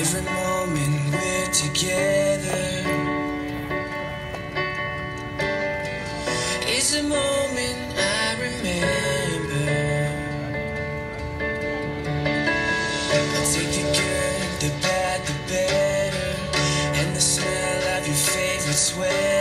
Every moment we're together is a moment I remember. I take the good, the bad, the better, and the smell of your favorite sweat.